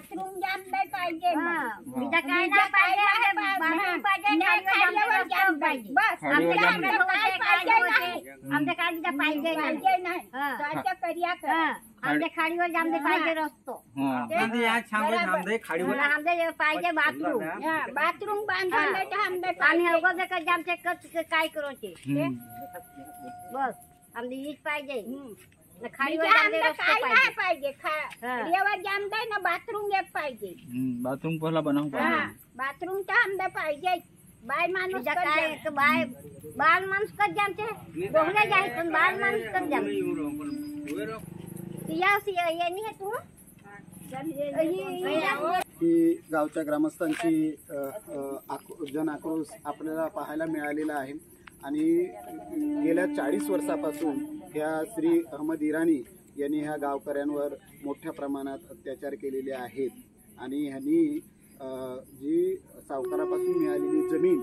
Bathroom जाम नाही पाहिजे हा. बिजा काय नाही काय पाहिजे, नाही बाथरूम पाहिजे. पाहिजे, नाही खाल्ल्यावर जाम पाहिजे. पाहिजे. बस. आमच्या काय पाहिजे काय नाही. आमच्या काळजीला पाहिजे नाही. पाहिजे नाही हा. स्वच्छ करिया कर. हा. आमच्या खाडीवर जामदे पाहिजे रस्तो हा म्हणजे खाडीवर आमचे पाहिजे बाथरूम हा, बाथरूम बांधले पाहिजे. अगोदर आमचे काय करोचे हम्म. बस आमची हीच पाहिजे खाडीवर रस्तो काय नाही पाहिजे. हा. देवा ना बाथरूम एक पाहिजे. हम्म. बाथरूम पहिला बनवू हा पाहिजे? बाथरूम तर आमदे पाहिजे. बाय माणूस तुझ्या काय. एक बाय बाल माणूस कच पण बाल माणूस कच जाम यावसी यांनी हे तू? ही. गावच्या ग्रामस्थांची अ, अ, आक्रो- जन आक्रोश आपल्याला पाहायला मिळालेला आहे. आणि गेल्या चाळीस वर्षापासून ह्या श्री अहमद इराणी यांनी ह्या गावकऱ्यांवर मोठ्या प्रमाणात अत्याचार केलेले आहेत. आणि ह्यांनी जी सावकारापासून मिळालेली जमीन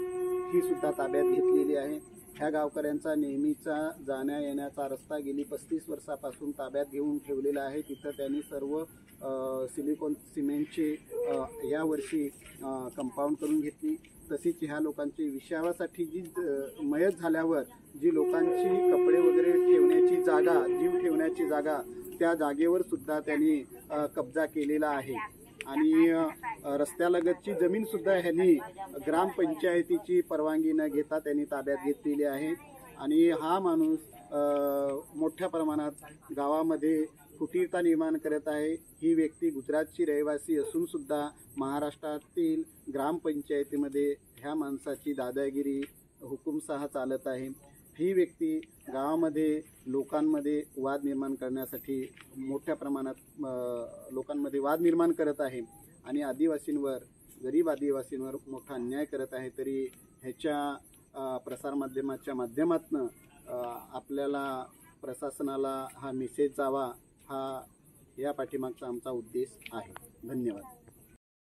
ही सुद्धा ताब्यात घेतलेली आहे. ह्या गावकऱ्यांचा नेहमीचा जाण्या येण्याचा रस्ता गेली पस्तीस वर्षापासून ताब्यात घेऊन ठेवलेला आहे. तिथं त्यांनी सर्व सिलिकॉन सिमेंटचे यावर्षी कंपाऊंड करून घेतली. तसेच ह्या लोकांची विषावासाठी जी मयत झाल्यावर जी लोकांची कपडे वगैरे ठेवण्याची जागा जीव ठेवण्याची जागा त्या जागेवर सुद्धा त्यांनी कब्जा केलेला आहे. आणि रस्त्यालगतची जमीन सुद्धा ह्यांनी ग्रामपंचायतीची परवानगी न घेता त्यांनी ताब्यात घेतलेली आहे. आणि हा माणूस मोठ्या प्रमाणात गावामध्ये फुटीरता निर्माण करत आहे. ही व्यक्ती गुजरातची रहिवासी असून सुद्धा महाराष्ट्रातील ग्रामपंचायतीमध्ये ह्या माणसाची दादागिरी हुकुमशहा चालत आहे. ही व्यक्ती गावामध्ये लोकांमध्ये वाद निर्माण करण्यासाठी मोठ्या प्रमाणात लोकांमध्ये वाद निर्माण करत आहे आणि आदिवासींवर गरीब आदिवासींवर मोठा अन्याय करत आहे तरी ह्याच्या प्रसारमाध्यमाच्या माध्यमातून आपल्याला प्रशासनाला हा मेसेज जावा हा या पाठीमागचा आमचा उद्देश आहे. धन्यवाद.